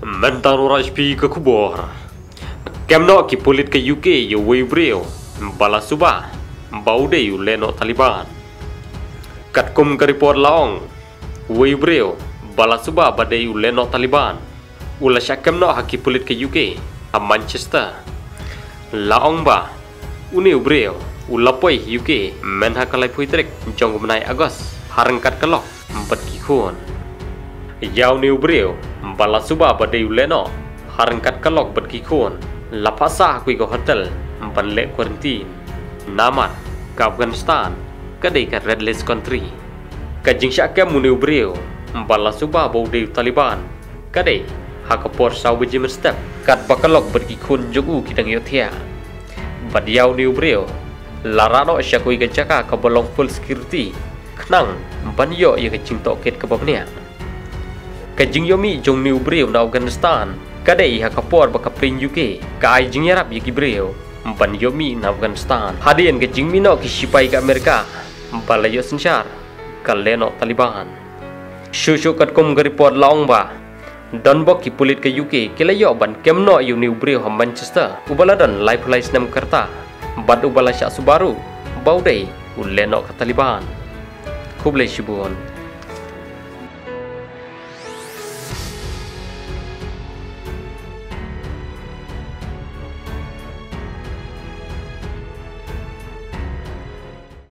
Mentaro Rajpi ke kubor. Kemno ki pulit ke UK yu wei brio. Bala suba. Baude yu leno Taliban. Kat kum ke report laong. Wei brio. Bala suba bade yu leno Taliban. Ula syak kemno haki pulit ke UK. A Manchester. Laong ba. Uni brio. Ula poi UK. Men hakalai puitrek. Jong menai Agos. Harengkat kelok. Empat kikun. Yau ni brio. Bala suba bade yu leno. Harengkat kelok bet kikun. Lapasa kui ke hotel. Empan lek kuarantin. Namat. Ke Afghanistan. Kadai ke Red List Country. Kajing syakem muni brio. Bala suba bau de Taliban. Kadai. Hakapor sau bejimer step. Kat bakalok bet kikun jogu kitang yotia. Bad yau ni brio. Larano syakui ke jaka ke bolong full security. Kenang. Empan yo ye kecing toket ke. Kajing yomi jong ni brio na Afghanistan. Kadai hakapor bakaprin UK. Ka ai jing yarap ye ki brio. Empan yomi na Afghanistan. Hadian kajing mino ki sipai ke Amerika. Balayo sensyar. Kaleno Taliban. Shushu kat kum ke report laong ba. Don bok ki pulit ke UK kilayo ban kemno yu ni brio ham Manchester. Ubala don life life nam kerta. Bad ubala syak subaru. Baudai uleno ke Taliban. Kublai shibun.